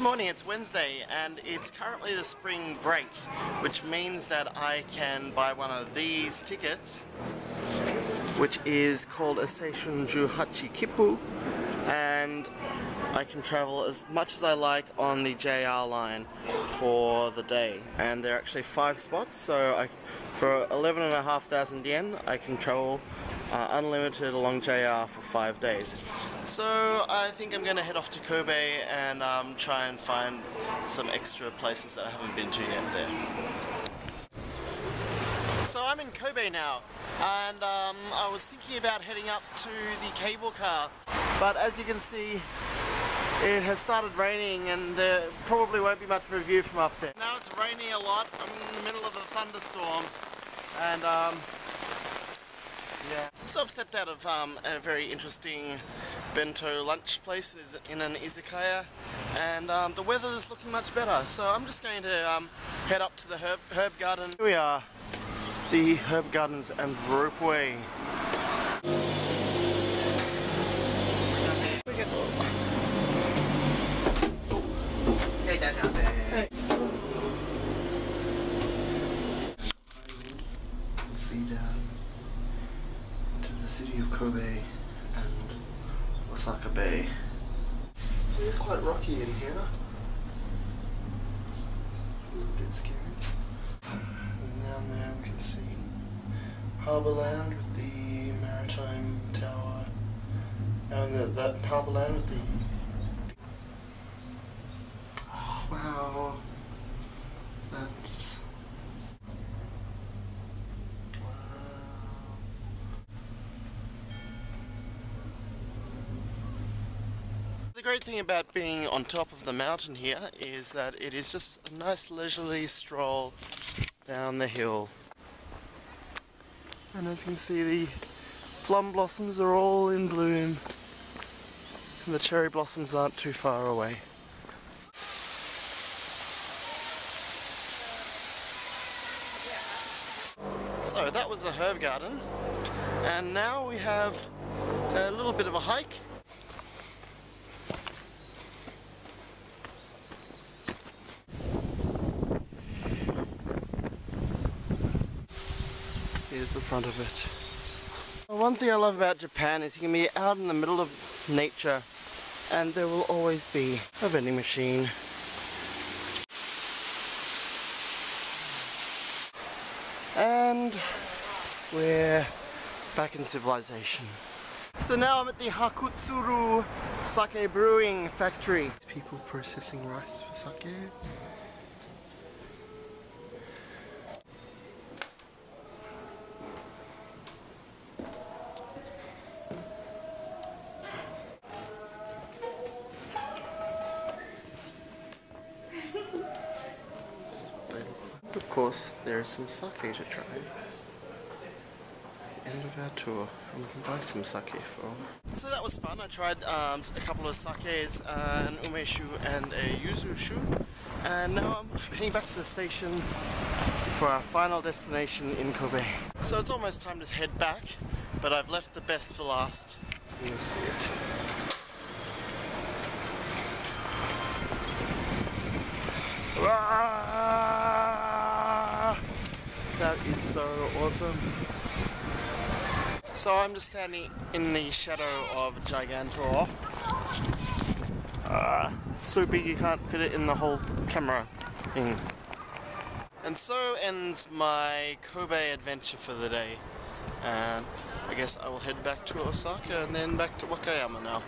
Good morning, it's Wednesday and it's currently the spring break, which means that I can buy one of these tickets, which is called a Seishun Ju Hachi Kippu, and I can travel as much as I like on the JR line for the day. And there are actually five spots, so I, for 11,500 yen, I can travel uh, unlimited along JR for five days. So I think I'm going to head off to Kobe and um, try and find some extra places that I haven't been to yet there. So I'm in Kobe now and um, I was thinking about heading up to the cable car but as you can see it has started raining and there probably won't be much of a view from up there. Now it's raining a lot, I'm in the middle of a thunderstorm and um. So I've stepped out of um, a very interesting bento lunch place in an izakaya and um, the weather is looking much better so I'm just going to um, head up to the herb, herb garden. Here we are, the herb gardens and ropeway. See down to the city of Kobe and Osaka Bay. It is quite rocky in here. A little bit scary. And down there we can see Harbourland with the Maritime Tower. Oh, and the, that Harbourland with the... The great thing about being on top of the mountain here is that it is just a nice leisurely stroll down the hill. And as you can see the plum blossoms are all in bloom and the cherry blossoms aren't too far away. So that was the herb garden and now we have a little bit of a hike Here's the front of it. One thing I love about Japan is you can be out in the middle of nature and there will always be a vending machine. And we're back in civilization. So now I'm at the Hakutsuru Sake Brewing Factory. People processing rice for sake. Of course, there is some sake to try. The end of our tour, and we can buy some sake for. So that was fun. I tried um, a couple of sakes, uh, an umeshu and a yuzu shu, and now I'm heading back to the station for our final destination in Kobe. So it's almost time to head back, but I've left the best for last. You'll see it. That is so awesome. So I'm just standing in the shadow of Gigantor. Uh, so big you can't fit it in the whole camera thing. And so ends my Kobe adventure for the day. And I guess I will head back to Osaka and then back to Wakayama now.